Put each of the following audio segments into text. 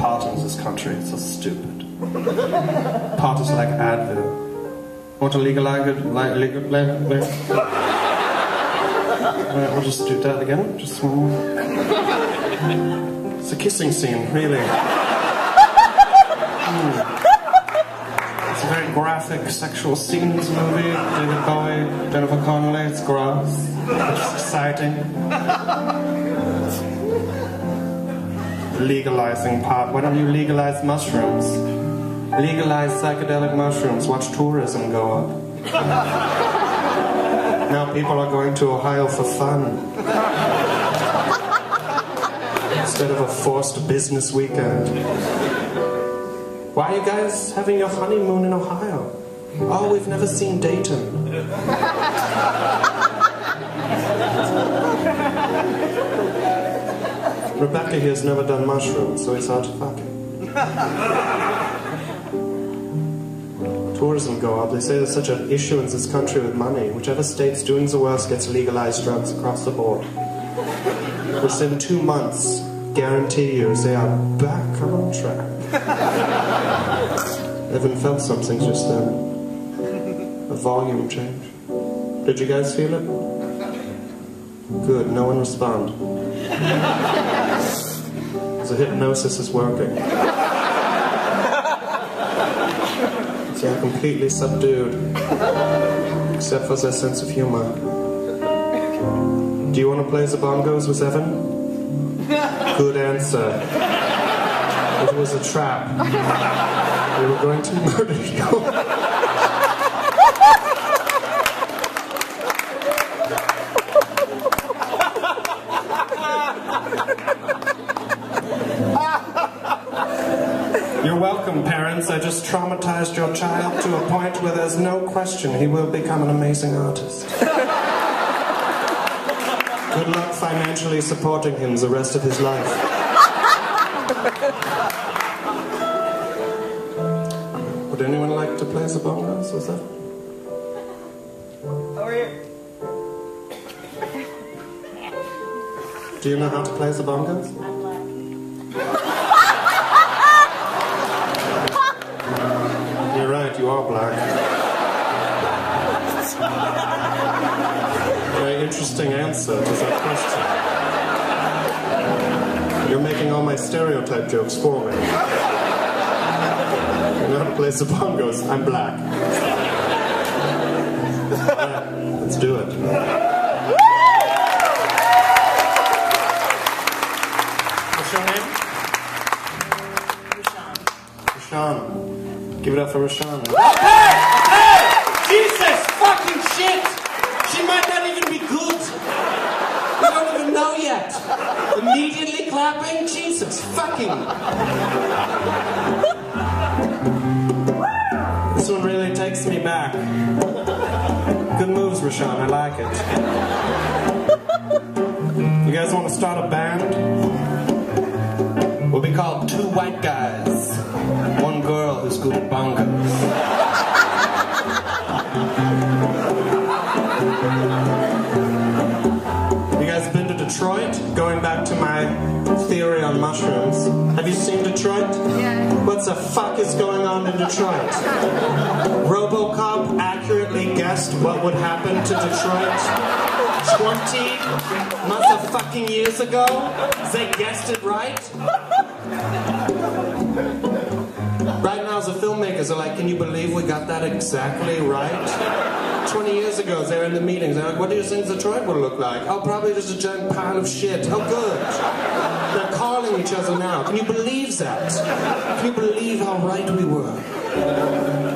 pot in this country. It's so stupid. Pot is like Advil. Want to legalize it? Like, legal. Right, we'll just do that again. Just one more. It's a kissing scene, really. Hmm. It's a very graphic sexual scene, movie. David Bowie, Jennifer Connelly, it's gross. It's exciting. Legalizing pot. Why don't you legalize mushrooms? Legalize psychedelic mushrooms. Watch tourism go up. now people are going to Ohio for fun. Instead of a forced business weekend. Why are you guys having your honeymoon in Ohio? Oh, we've never seen Dayton. Rebecca here has never done mushrooms, so it's hard to fuck it. Tourism go up. They say there's such an issue in this country with money. Whichever state's doing the worst gets legalized drugs across the board. Within two months, guarantee you, they are back on track. Evan felt something just then. A volume change. Did you guys feel it? Good, no one respond. The hypnosis is working. So I'm completely subdued. Except for their sense of humor. Do you want to play the bongos with Evan? Good answer. It was a trap. We were going to murder you. You're welcome, parents. I just traumatized your child to a point where there's no question he will become an amazing artist. Good luck financially supporting him the rest of his life. Would anyone like to play the bongos? Was that? Over here. Do you know how to play the bongos? Interesting answer to that question. Uh, you're making all my stereotype jokes for me. How to play the bongos. I'm black. Yeah, let's do it. What's your name? Rashawn. Give it up for Rashawn. Hey! Hey! Jesus fucking shit! She might not even be good. We don't know yet. Immediately clapping? Jesus fucking. This one really takes me back. Good moves, Rashawn. I like it. You guys want to start a band? We'll be called Two White Guys. One girl who's good at bongos. Mushrooms. Have you seen Detroit? Yeah. What the fuck is going on in Detroit? Robocop accurately guessed what would happen to Detroit 20 motherfucking years ago. They guessed it right. Right now, the filmmakers are like, can you believe we got that exactly right? 20 years ago, they're in the meetings. They're like, what do you think Detroit will look like? Oh, probably just a giant pile of shit. Oh, good. They're calling each other now. Can you believe that? Can you believe how right we were?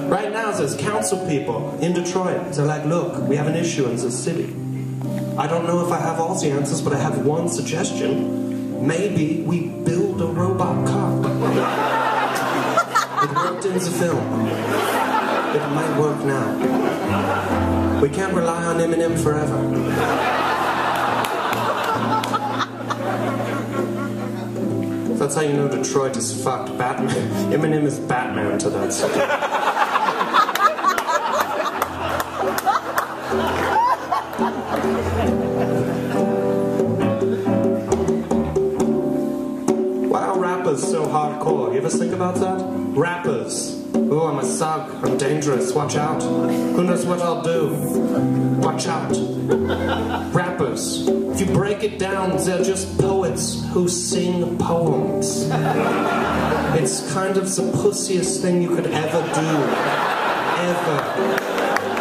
Right now, there's council people in Detroit. They're like, look, we have an issue in this city. I don't know if I have all the answers, but I have one suggestion. Maybe we build a robot cop. It worked in the film. It might work now. We can't rely on Eminem forever. That's how you know Detroit is fucked. Batman. Eminem is Batman to that city. rappers so hardcore? You ever think about that? Rappers. Oh, I'm a thug. I'm dangerous. Watch out. Who knows what I'll do? Watch out. Rappers. If you break it down, they're just poets who sing poems. It's kind of the pussiest thing you could ever do. Ever.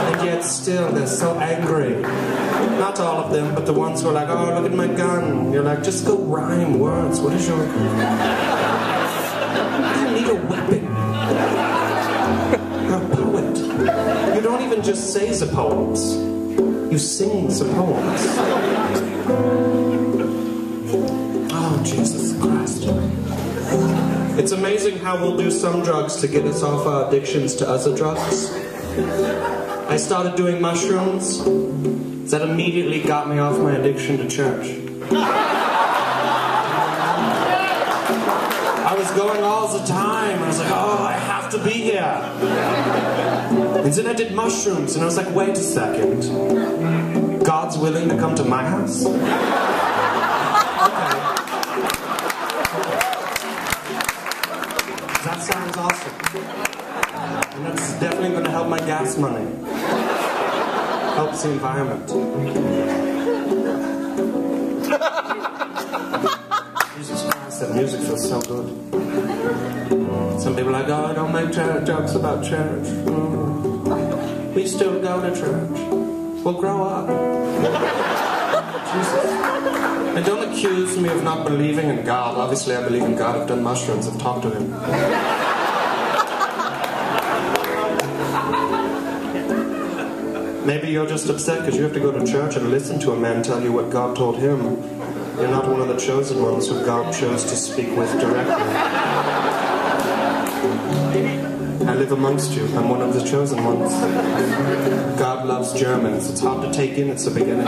And yet still, they're so angry. Not all of them, but the ones who are like, oh, look at my gun. You're like, just go rhyme words. What is your... You don't need a weapon. Just say the poems. You sing the poems. Oh, Jesus Christ. It's amazing how we'll do some drugs to get us off our addictions to other drugs. I started doing mushrooms. That immediately got me off my addiction to church. I was going all the time. I was like, oh, I have to be here. And then I did mushrooms, and I was like, wait a second. God's willing to come to my house? Okay. That sounds awesome. And that's definitely going to help my gas money. Helps the environment. Jesus Christ, that music feels so good. Some people are like, oh, don't make jokes about church. Mm. We still go to church. We'll grow up. Jesus. And don't accuse me of not believing in God. Obviously, I believe in God. I've done mushrooms. I've talked to Him. Maybe you're just upset because you have to go to church and listen to a man tell you what God told him. You're not one of the chosen ones who God chose to speak with directly. I live amongst you. I'm one of the chosen ones. God loves Germans. It's hard to take in at the beginning.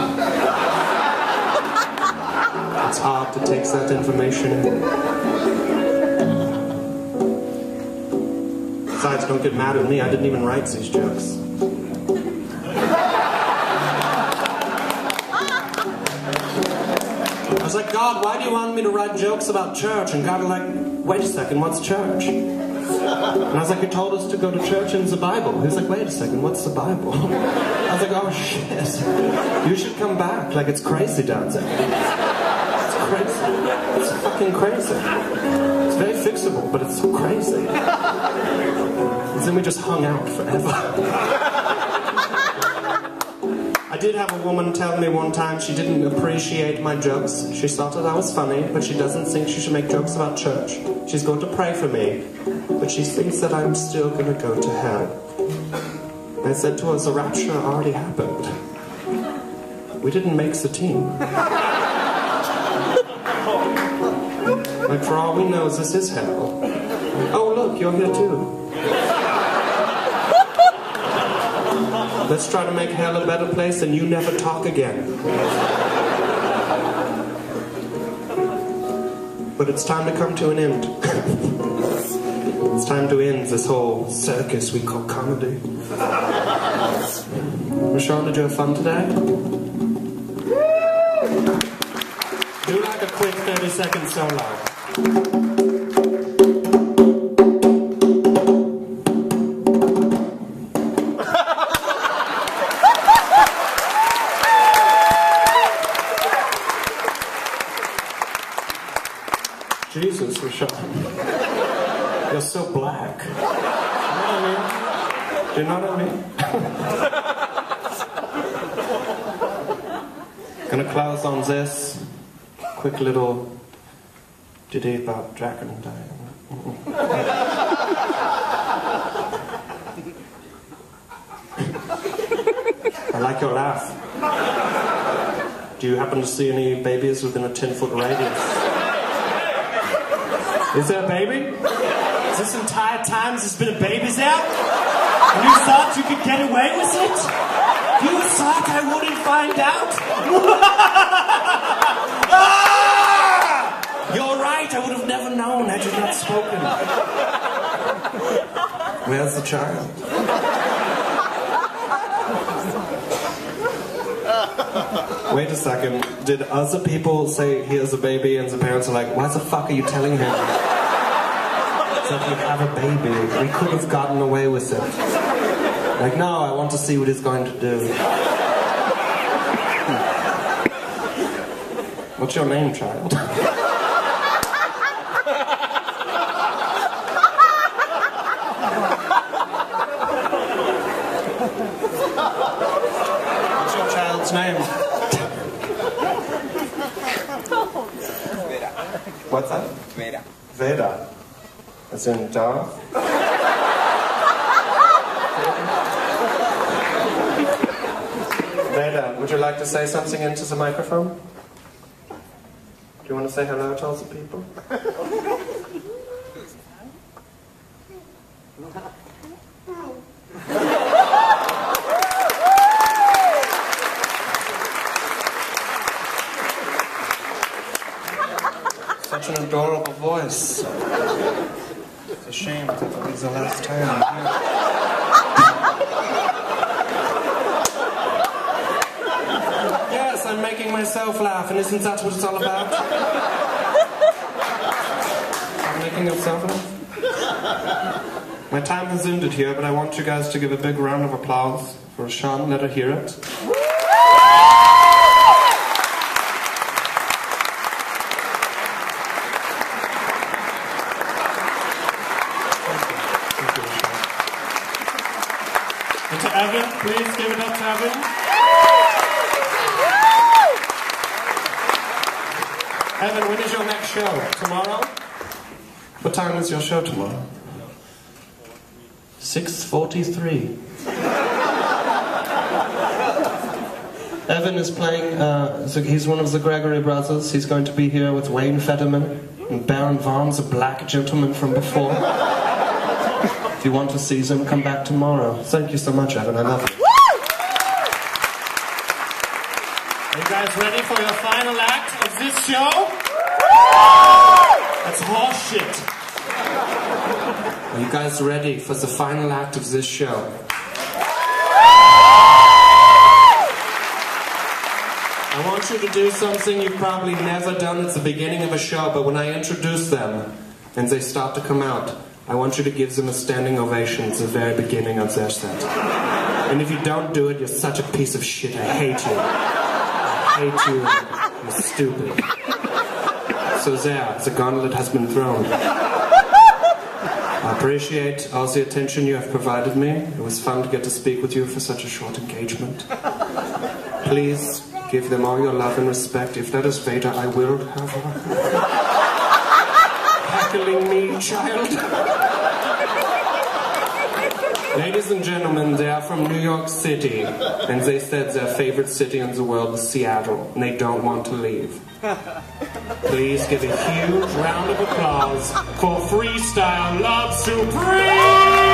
It's hard to take that information in. Besides, don't get mad at me. I didn't even write these jokes. I was like, God, why do you want me to write jokes about church? And God was like, wait a second, what's church? And I was like, you told us to go to church in the Bible. He was like, wait a second, what's the Bible? I was like, oh shit. You should come back. Like, it's crazy there. It's crazy. It's fucking crazy. It's very fixable, but it's so crazy. And then we just hung out forever. I did have a woman tell me one time she didn't appreciate my jokes. She thought that I was funny, but she doesn't think she should make jokes about church. She's going to pray for me, but she thinks that I'm still going to go to hell. I said to her, the rapture already happened. We didn't make the team. Like, for all we know, this is hell. Oh, look, you're here too. Let's try to make hell a better place and you never talk again. But it's time to come to an end. it's time to end this whole circus we call comedy. Rashawn, did you have fun today? Do like a quick 30 second solo. Mean? Gonna close on this quick little ditty about Dragon and. I like your laugh. Do you happen to see any babies within a 10 foot radius? Is there a baby? This entire time there's been a baby's out? And you thought you could get away with it? You thought I wouldn't find out? ah! You're right, I would have never known had you not spoken. Where's the child? Wait a second. Did other people say here's a baby and the parents are like, why the fuck are you telling him? said we'd have a baby. We could have gotten away with it. Like, no, I want to see what he's going to do. What's your name, child? What's your child's name? Vera. What's that? Vera. Veda. As in dove? Veda, would you like to say something into the microphone? Do you want to say hello to all the people? Such an adorable voice. It's a shame that it'll the last time. I hear it. Yes, I'm making myself laugh, and isn't that what it's all about? making yourself laugh? My time has ended here, but I want you guys to give a big round of applause for Sean. Let her hear it. Thank you, Sean. And to Evan, please give it up to Evan. Evan, when is your next show? Tomorrow? What time is your show tomorrow? 6.43. Evan is playing, uh, he's one of the Gregory brothers. He's going to be here with Wayne Federman and Baron Vaughn's a black gentleman from before. if you want to see them, come back tomorrow. Thank you so much, Evan. I love you. Are you guys ready for your final act of this show? That's horse shit. Are you guys ready for the final act of this show? I want you to do something you've probably never done at the beginning of a show, but when I introduce them and they start to come out, I want you to give them a standing ovation at the very beginning of their set. And if you don't do it, you're such a piece of shit. I hate you. I hate you. You're stupid. So there, the gauntlet has been thrown. I appreciate all the attention you have provided me. It was fun to get to speak with you for such a short engagement. Please give them all your love and respect. If that is Vader, I will have her. Heckling me, child. Ladies and gentlemen, they are from New York City, and they said their favorite city in the world is Seattle, and they don't want to leave. Please give a huge round of applause for Freestyle Love Supreme!